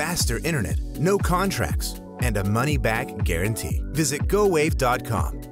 faster internet, no contracts, and a money back guarantee. Visit GoWave.com